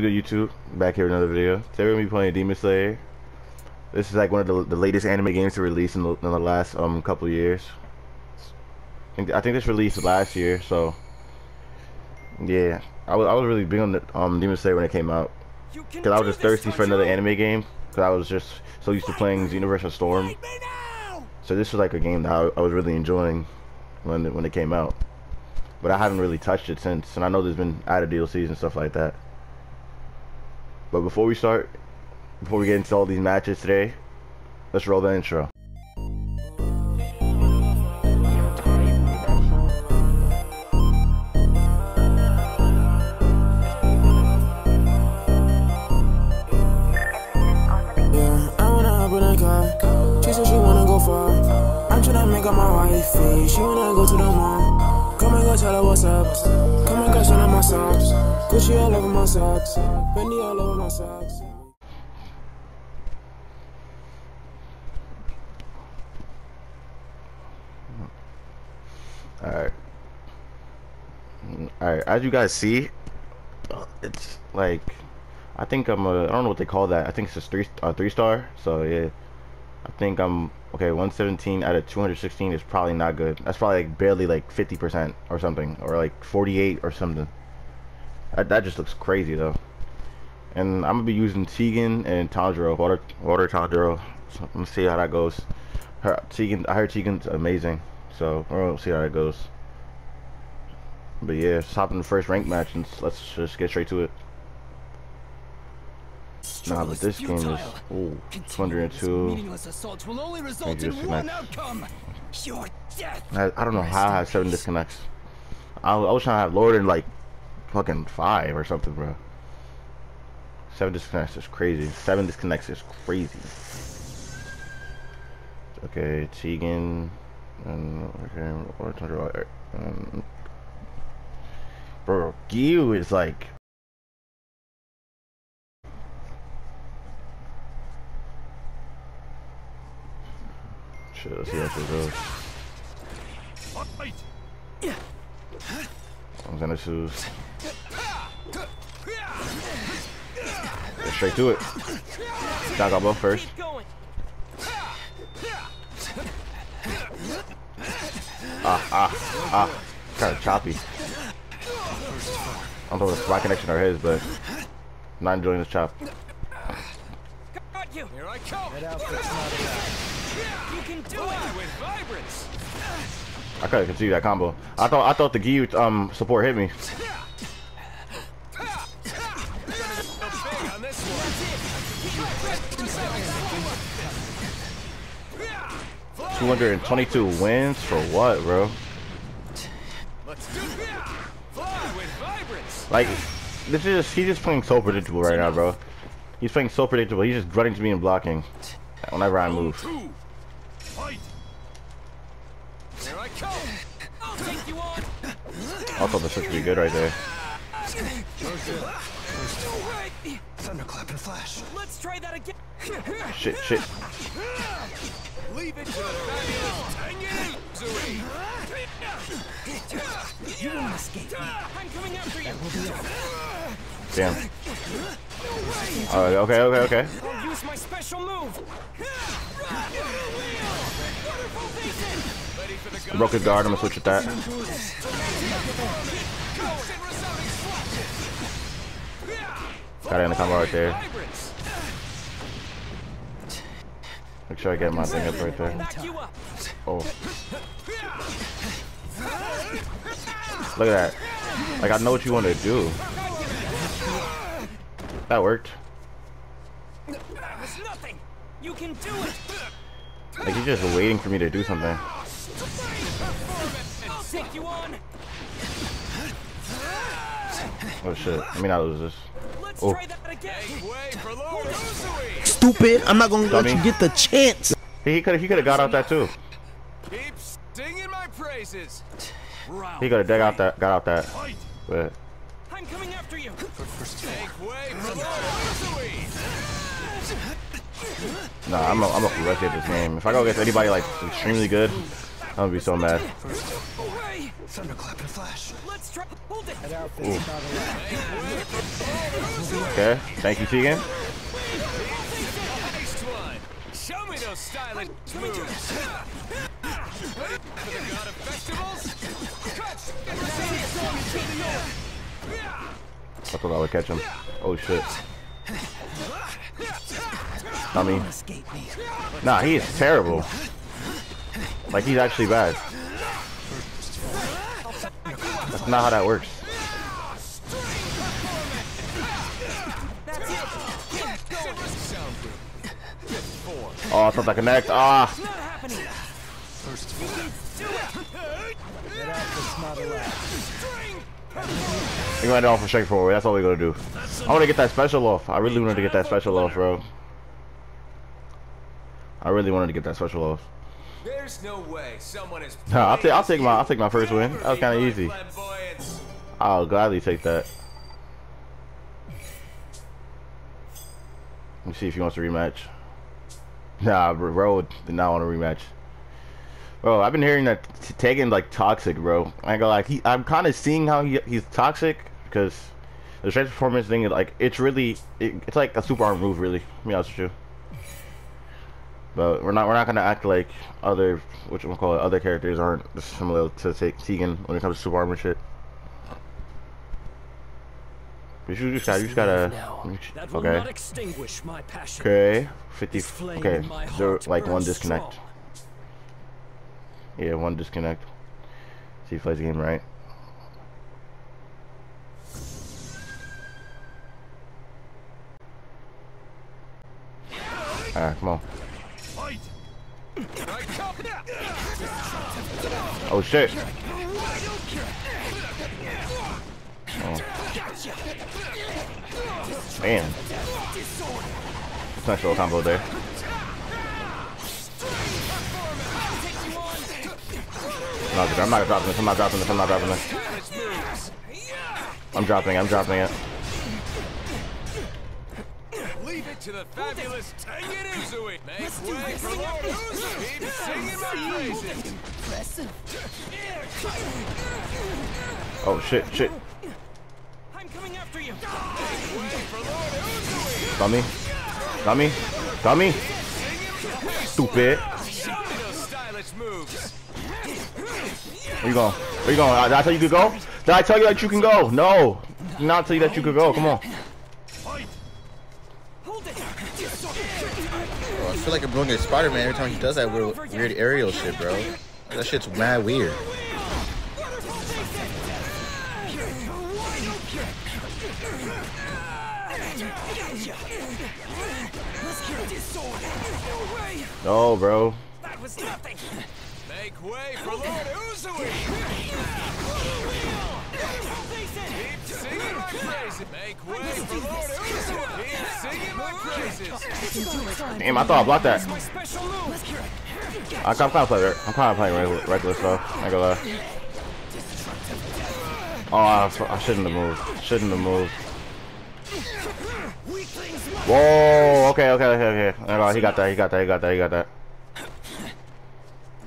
good YouTube? Back here with another video. Today we're gonna be playing Demon Slayer. This is like one of the, the latest anime games to release in the, in the last um couple years. I think, I think this released last year, so yeah. I was I was really big on the, um Demon Slayer when it came out, cause I was just thirsty for another anime game. Cause I was just so used to playing Xenoverse of Storm. So this was like a game that I, I was really enjoying when it, when it came out. But I haven't really touched it since, and I know there's been added DLCs and stuff like that. But before we start, before we get into all these matches today, let's roll the intro. She said she wanna go far. I'm tryna make her my wifey. She wanna go to the mall. Come and go tell her what's up. Come and go show her my socks. Gucci all over my socks. Fendi all over my socks. Alright. Alright, as you guys see, it's like, I think I'm a, I don't know what they call that. I think it's a three, a three star. So yeah, I think I'm, okay, 117 out of 216 is probably not good. That's probably like barely like 50% or something, or like 48 or something. That, that just looks crazy though. And I'm gonna be using Tengen and Tanjiro, water, water Tanjiro. So let's see how that goes. Her Tengen, I heard Tengen's amazing. So we'll see how that goes. But yeah, let's the first rank match and let's just get straight to it. Nah, but this game is ooh, 202. Meaningless assaults will only result in just one outcome: your death. I, I don't know how I have seven disconnects. I, I was trying to have Lord in like fucking five or something, bro. Seven disconnects is crazy. Seven disconnects is crazy. Okay, Tengen okay, talking? Um, bro, Gyu is like. Shit, let's see how this goes. I'm gonna choose. Get straight to it. Down got both first. Ah, ah, ah. Kinda choppy. I don't know if it's my connection or his, but I'm not enjoying this chop. Got you. Here I come. You can do it. With vibrance. I couldn't continue that combo. I thought I thought the Gyu um support hit me. Big on this one. 222 wins for what, bro? Let's do it. Fly with vibrance. Like, this is just, he's just playing so predictable right now, bro. He's playing so predictable. He's just running to me and blocking whenever I move. Two. Fight. Here I come. I'll take you on. Also, the switch be good right there. Thunderclap and flash. Let's try that again. Shit, shit. Leave it to the fabulous Tengen Uzui. You won't escape. I'm coming after you. Damn. Alright, okay, okay, okay. I'll use my special move. Wonderful basin. Ready for the I broke his guard. I'm gonna switch with that. Got it in the combo right there. Make sure I get my thing up right there. Oh. Look at that. Like, I know what you want to do. That worked. You can do it. Like, he's just waiting for me to do something. I'll take you on. Oh, shit. Let me not lose this. Oh. try that again. Make way for Lord Uzui. stupid. I'm not gonna let you get the chance. He could he could have got out that too. Keep singing my praises. He could have dug out that got out that. Fight. But I'm coming after nah, I'm a, I'm a rookie at this game. If I go against anybody like extremely good, I'm gonna be so mad. Thunderclap and flash. Let's try. Hold it. Okay. Thank you, Tengen. Show me those stylish moves. God of? I thought I would catch him. Oh shit. Me. nah, he is terrible. Like he's actually bad. That's not how that works. Oh, I thought that connect. Ah, Not not we're going down for straight forward. That's all we're gonna do. I want to get that special off. I really wanted to get that special off, bro. I really wanted to get that special off. There's no way someone is. Nah, I'll take I'll take my I'll take my first win. That was kind of easy. I'll gladly take that. Let me see if he wants to rematch. Nah, bro, did not want to rematch. Bro, I've been hearing that T- Tengen like toxic, bro. I ain't gonna like he. I'm kind of seeing how he, he's toxic because the strength performance thing is like it's really it, it's like a super arm move, really. Honest with you. But we're not we're not gonna act like other what you call it other characters aren't similar to Te- Tengen when it comes to super armor shit. You just got you just gotta that will okay not extinguish my passion. okay fifty okay there like one disconnect strong. yeah one disconnect see if he plays the game right Alright, come on. Oh shit. Oh. Man. Nice little combo there. I'm not, I'm not dropping this, I'm not dropping this, I'm not dropping this. I'm dropping it, I'm dropping it. Leave it to the fabulous Tengen Uzui. Make way for Lord Uzui. Keep singing my praises. Oh shit, shit. I'm coming after you. Way for Lord Uzui. Dummy. Dummy. Dummy. Stupid. Show me those stylish moves. Where you going? Where you going? Did I tell you to go? Did I tell you that you can go? No. Did not tell you that you could go. Come on. Feel like I'm doing a Spider-Man every time he does that weird, weird aerial shit, bro. That shit's mad weird. No, bro. That was nothing. Make way for Lord Uzui. Keep singing my praises. Make way for Lord. Keep singing my praises. Damn, I thought I blocked that. I'm kind of playing. I'm kind of playing regular, stuff. I gonna lie. Oh, I, I shouldn't have moved. Shouldn't have moved. Whoa. Okay. Okay. Okay. Okay. He got that. He got that. He got that. He got that.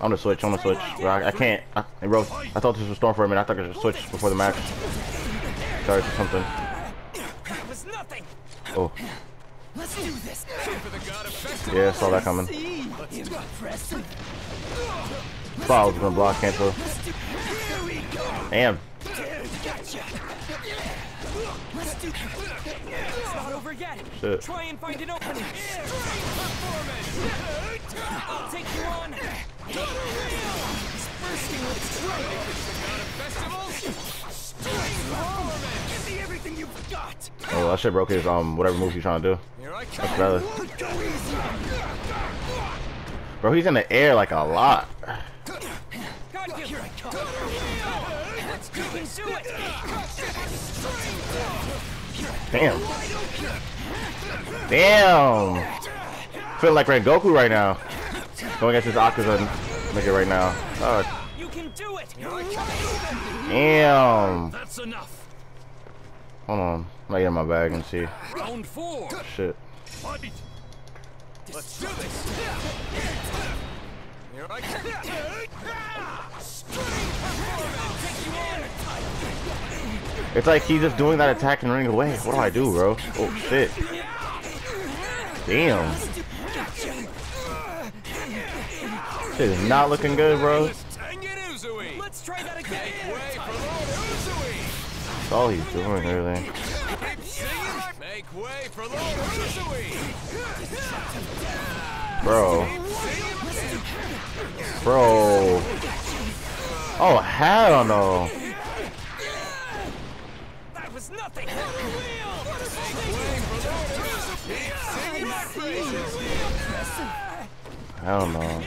I'm gonna switch. I'm gonna switch. Bro, I, I can't. I, bro, I thought this was Storm for a minute. I thought I should switch before the match. Sorry for something. Was. Oh, the yeah, saw that coming. Thought I was gonna block cancel. Damn. Shit. Try and find an opening. I'll take you on. Oh, that shit broke his um whatever move he's trying to do. That's. Bro, he's in the air like a lot. Damn. Damn. Feeling like Rengoku right now. Going against this Akaza nigga right now. God You can do it. damn. That's enough. Hold on. Let me get in my bag and see. Round four. Shit. Let's do this. It's like he's just doing that attack and running away. What do I do, bro? Oh shit. Damn. Shit is not looking good, bro. Let's try that again. Make way for Lord Uzui. That's all he's doing, really. Keep. Make way for Lord Uzui. Bro. Bro. Oh, hell no. That was nothing. Hell no.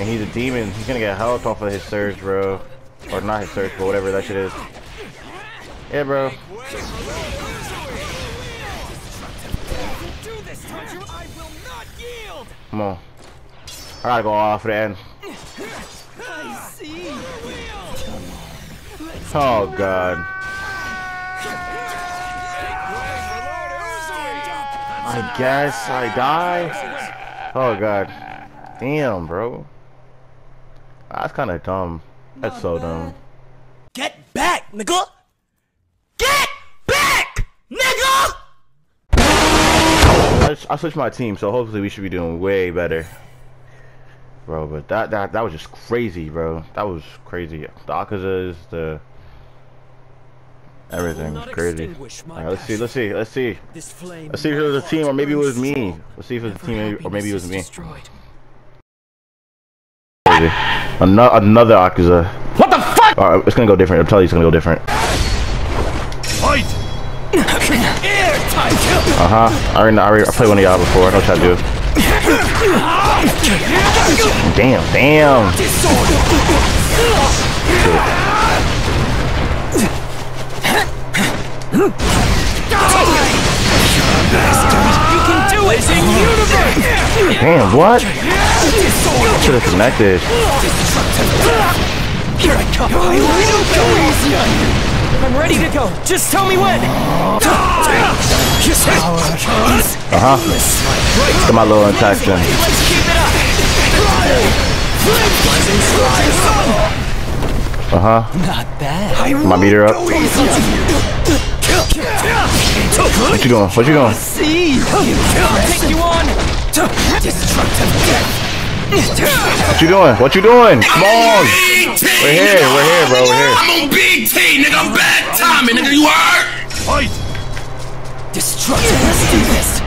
And he's a demon. He's gonna get health off of his surge, bro. Or not his surge, but whatever that shit is. Yeah, bro. Come on. I gotta go off the end. Oh, God. I guess I die. Oh, God. Damn, bro. That's kind of dumb. That's so dumb. Get back, nigga. Get back, nigga. I, I switched my team, so hopefully we should be doing way better. Bro, but that that that was just crazy, bro. That was crazy. The Akazas, the everything was crazy. Alright, let's see, let's see, let's see. Let's see if it was a team or maybe it was me. Let's see if it was a team or maybe it was me. Destroyed. Crazy. Another another. What the fuck? Alright, it's gonna go different. I'm telling you, it's gonna go different. Fight! Uh huh. I already, I already I played one of y'all before. I know what y'all do. Damn, damn. You it. Universe. Damn, what? Should have connected. Here I come. I will go easy on you. I'm ready to go. Just tell me when. Uh huh. Get my little interaction. Let's keep it up. Uh huh. Not bad. My meter up. Easy on you. What you doing? What you doing? See. Take you on. Destructive death. What you doing? What you doing? Come on. We're here. We're here, bro. We're here. I'm on big T, nigga. I'm bad timing, nigga. You heard? Fight! Destructive. Let's do this.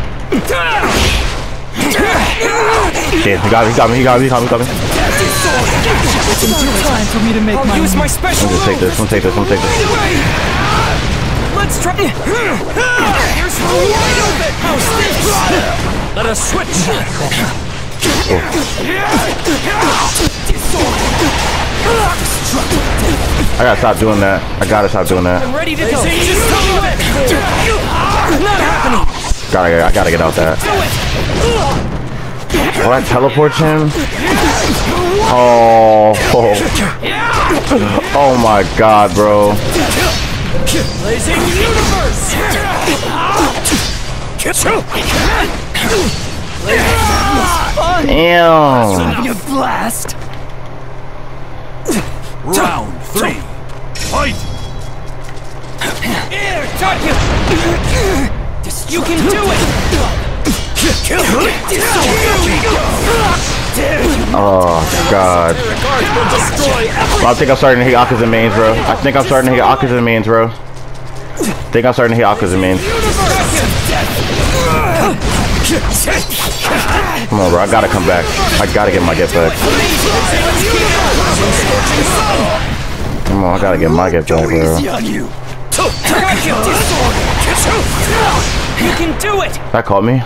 Damn, he got me. He got me. He got me. He got me. He got me. Time for me to make I'll use my special I'm gonna take this. I'm gonna take this. I'm gonna take this. Let's try. Here's the wide open. Oh, How's this? Let us switch. I gotta stop doing that. I gotta stop doing that. I'm ready to go. Just tell me when. Not happening. Gotta, I gotta get out that. It. Oh, that teleports him. Oh, oh, oh my God, bro. Blazing universe. Damn. You blast. Round three! Fight! Air target. You can do it. Oh God. I think I'm starting to hit Akaza mains, bro. I think I'm starting to hit Akaza mains, bro. I think I'm starting to hit Akaza mains. Come on, bro. I gotta come back. I gotta get my get back. Come on, I gotta get my get back, bro. you. You can do it. That called me.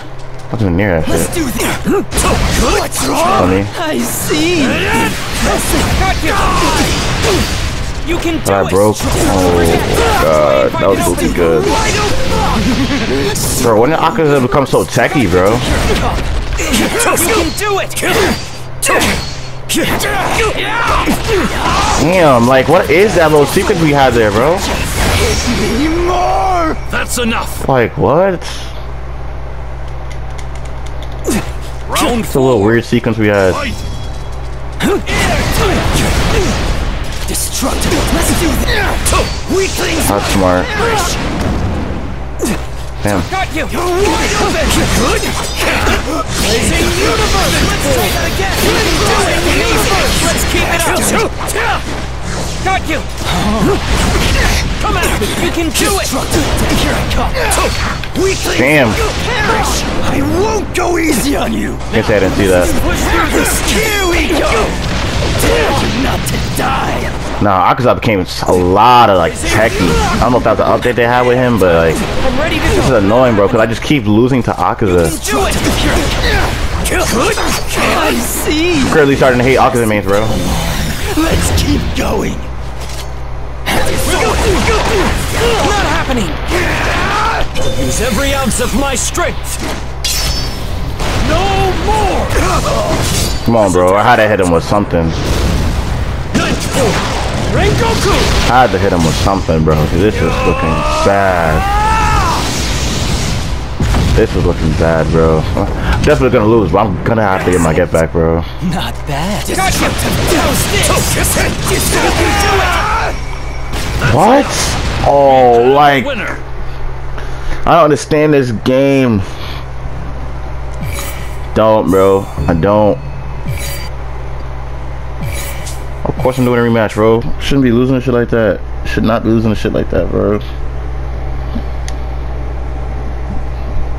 Wasn't even near that shit. Do this. What's wrong? me. I see. You can do I broke. Oh God, that was looking good. Bro, when did Akaza become so techy, bro? You can do it. Damn, like what is that little secret we had there, bro? That's enough! Like what? Round It's a little weird sequence we had. Fight! Let's do this. Weaklings. That's smart. Damn. Got you. You're wide open. Good. Blazing universe. Let's try that again. Let's keep it up. Got you. Come at me. You can do it. Here I come. Weaklings. Damn. Perish. I won't go easy on you. Guess I didn't see that. Push through this. Here we go. Dare you not to die. Nah, Akaza became a lot of like techie. I don't know if that was the update they had with him, but like I'm ready to this is annoying, bro. Cause I just keep losing to Akaza. Do it. Good. I see. Currently starting to hate Akaza mains, bro. Let's keep going. Not happening. Use every ounce of my strength. No more. Come on, bro. I had to hit him with something. Rengoku. I had to hit him with something, bro. this is looking bad. This is looking bad, bro. I'm definitely gonna lose, but I'm gonna have to get my get back, bro. Not bad. Gotcha. What? Oh, like Winner. I don't understand this game. Don't, bro. I don't. Of course I'm doing a rematch, bro. Shouldn't be losing a shit like that. Should not be losing a shit like that, bro.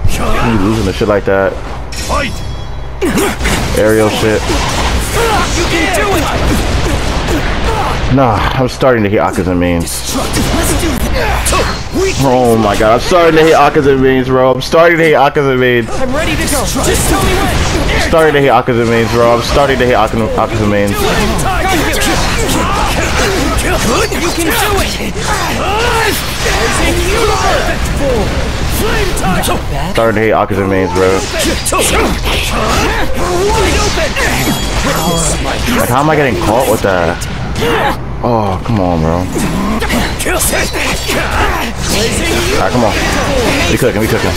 Shouldn't be losing a shit like that. Fight. Aerial shit. Nah, I'm starting to hit Akaza mains. Let's. Oh my god, I'm starting to hit Akaza mains, bro. I'm starting to hit Akaza mains. I'm ready to go. Just tell me when. Starting to hit Akaza mains, bro. I'm starting to hit Akaza, Akaza mains. Good. You can do it. Blazing universe. Flame touch. Starting to hit Akaza mains, bro. Wide open. Like, how am I getting caught with that? Oh, come on, bro. Alright, come on. We cooking, we cooking.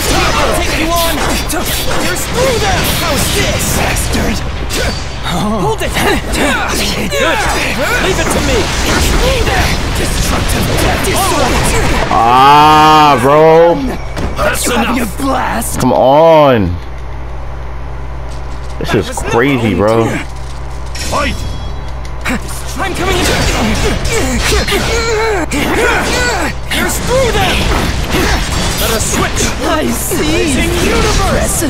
Ah, bro. That's blast? Come on. This is crazy, bro. Fight. I'm coming in. You're through there. Let us switch. I see. universe.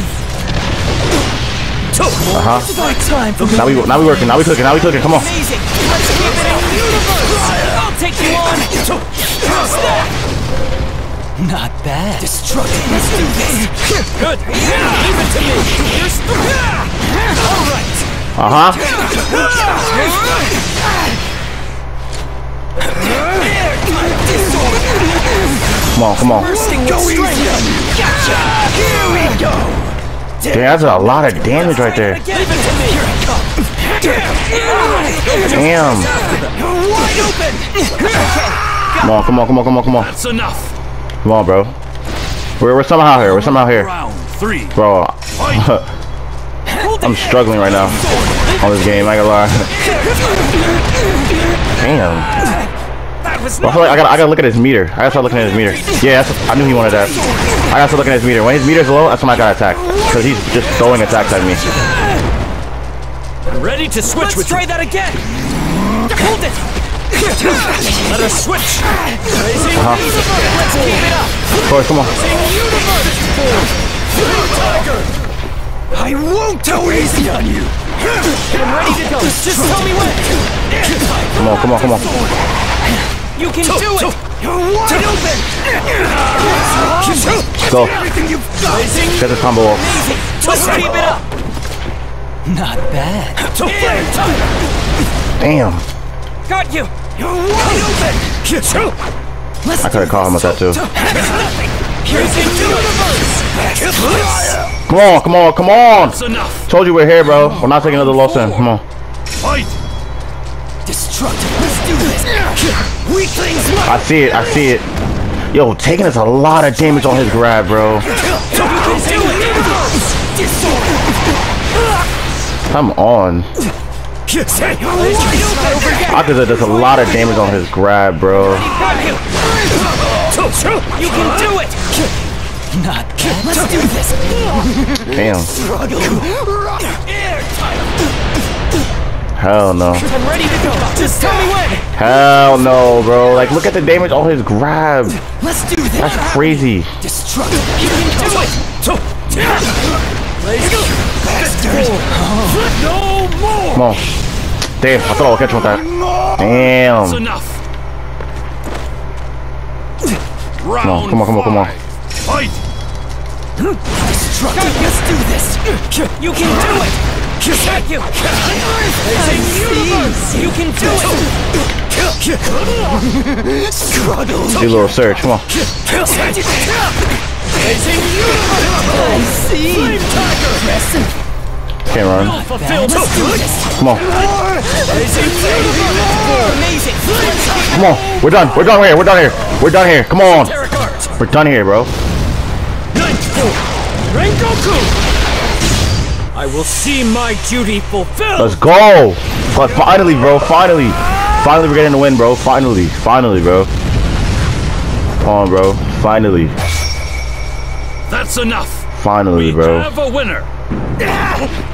Uh-huh. It's about time for me. Now we now we working, now we cooking, now we cooking. Come on. Amazing. Let's keep it in universe. I'll take you on. How's that? Not bad. Destructive. Let's do this. Good. Leave it to me. Here's the. All right. Uh-huh. Come on, come on. Bursting with strength. Gotcha. Here we go. Damn, that's a lot of damage right there. Leave it to me. Here I come. Damn. You're wide open. Come on, come on, come on, come on, come on. That's enough. Come on, bro. We're, we're somehow here. We're somehow here. Bro. I'm struggling right now on this game. I ain't gonna lie. Damn. That was I feel like I gotta, I gotta look at his meter. I gotta start looking at his meter. Yeah, that's, I knew he wanted that. I gotta start looking at his meter. When his meter's low, that's when I gotta attack. Because he's just throwing attacks at me. I'm Ready to switch Let's with try that again. Hold it. Let us switch. Blazing Uh-huh. Let's keep it up. Boys, come on. Tiger. I won't go easy on you. I'm ready to go. Just tell me when. Come on, come on, come on. You can do it. You're wide open. Go. Everything you've got. Get the combo off. Let's keep it up. Not bad. Damn. Got you. You're wide open. Let's I could have caught him with that too. Here's the universe. Come on, come on, come on. That's enough. Told you we're here, bro. We're not taking another loss in. Come on. Fight. Destructive. Let's do this. Weaklings I see it. I see it. Yo, taking us a lot of damage on his grab, bro. Come on. Akaza does a lot of damage on his grab, bro. You can do it! Not bad. Let's do this! Damn. Hell no. I'm ready to go! Just tell me when! Hell no, bro. Like, look at the damage on his grab. Let's do this! That's crazy. Destructive! You can do it! Let's! No more! Come on. Damn, I thought I would catch him with that. Damn. enough. Come on, come on, come on, come on. Fight. Destructive! Let's do this! You can do it! Got you! Blazing universe! You can do it! Struggle! Do a little surge. Come on. Blazing universe! I see! Flame tiger! Aggressive! Can't run. Fulfill Let's do this! Come on. Blazing universe! Amazing! Flame tiger! Come on. We're done. We're done here. We're done here. We're done here. Come on. We're done here, bro. I will see my duty fulfilled! Let's go. But finally, bro. Finally. Finally, we're getting the win, bro. Finally. Finally, bro. Come on, bro. Finally. That's enough. Finally, We bro. have a winner.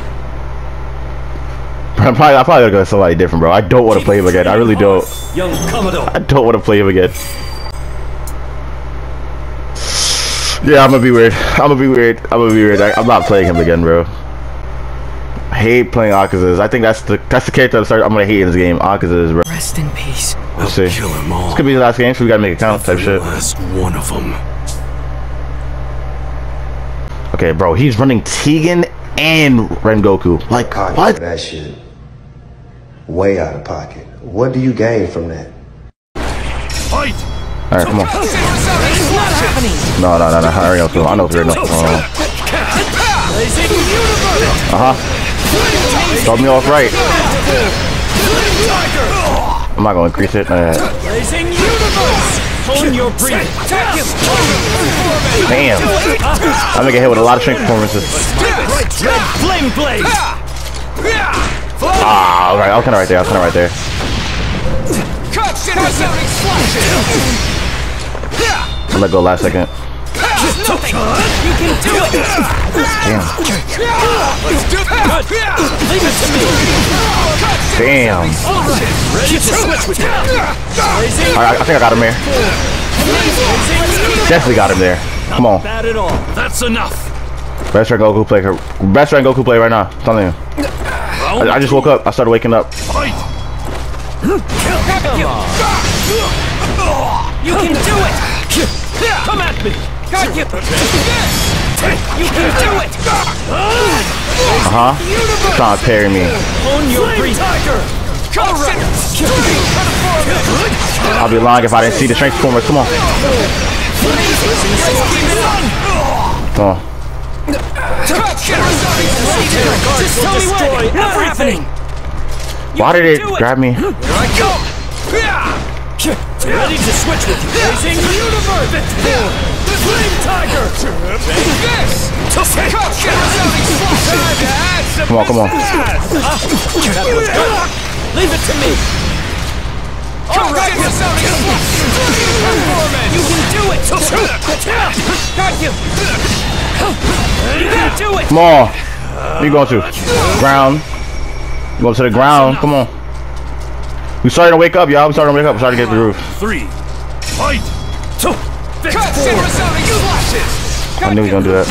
I'm probably, I'm probably gonna go with somebody different, bro. I don't want to play him again. I really don't. Young Commodore. I don't want to play him again. Yeah, I'm gonna be weird. I'm gonna be weird. I'm gonna be weird. I, I'm not playing him again, bro. I hate playing Akazas. I think that's the that's the character that start, I'm gonna hate in this game. Akazas, bro. Rest in peace. Let's see. Kill them all. This could be the last game, so we gotta make a count type shit. Last one of them. Okay, bro. He's running Tengen and Rengoku. Like pocket what? that shit. Way out of pocket. What do you gain from that? Fight. All right, come on. No, no, no, no. Already know. I know three. No. Uh Blazing universe! huh. Start me off right. I'm not gonna increase it. Uh, damn. I'm gonna get hit with a lot of strength performances. Ah, alright. I was kind of right there. I was kind of right there. I let go last second. Nothing! You can do it! Damn. Leave it to me! Damn. Ready to switch with you! Blazing I, think I got him there. Definitely got him there. Come on. Bad at all. That's enough. Best friend Goku play. Best friend Goku play right now. I'm telling you. I, I just woke up. I started waking up. Fight. You can do it! Come at me! Got you! You can do it! Uh huh. Trying to parry me. Own your breathing! Alright! I'll be lying if I didn't see the strength performance. Come on. Come on. Just tell me when! Not happening! Why did it grab me? Ready to switch with you! Blazing universe! The flame tiger! Come on, come on. Leave it to me! Alright! You can do it! Got you! You can do it! Come on. You going to? Ground. You going to the ground. Come on. We starting to wake up, y'all. We starting to wake up. We starting to get to the roof. Three. Fight. Two. I knew he was gonna do that.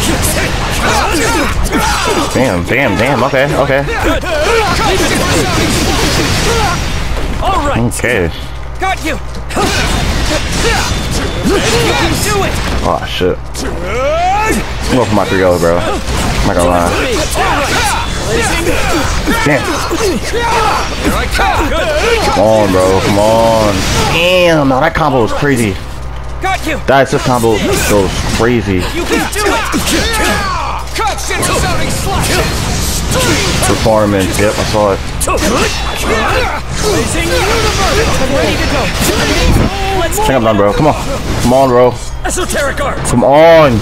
Damn, damn, damn. Okay, okay, Alright! okay. Got you! You do it! Oh shit. I'm going for my 3 0 bro. I'm not gonna lie. Damn. Come on, bro. Come on. Damn, no, that combo was crazy. Got you! That assist combo goes crazy. You can do it! Performance. Yep, I saw it. Blazing universe! I'm ready to go! Let's think I'm done, bro. Come on. Come on, bro. Esoteric arts! Come on.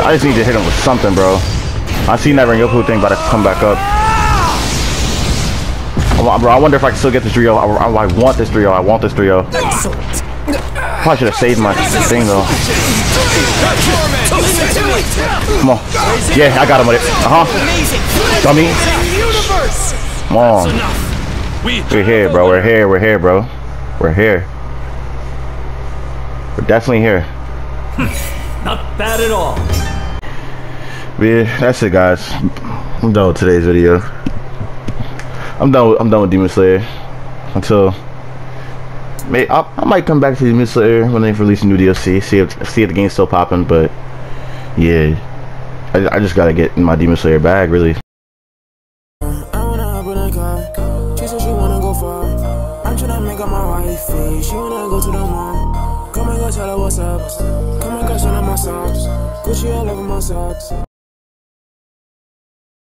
I just need to hit him with something, bro. I seen that Rengoku thing about to come back up. Bro, I wonder if I can still get this 3 I, I, I want this 3 I want this 3 Probably should have saved my thing though. Come on. Yeah, I got him with it. Uh huh. Dummy. Come on. We're here, bro. We're here. We're here, bro. We're here. We're definitely here. Not bad at all. Yeah, that's it, guys. I'm done with today's video. I'm done. With, I'm done with Demon Slayer until. May, I, I might come back to Demon Slayer when they release a new DLC. See if see if the game's still popping. But yeah, I, I just gotta get in my Demon Slayer bag, really. She wanna go to. Come and go tell her what's up. Come and go show her my socks. Gucci all over my socks.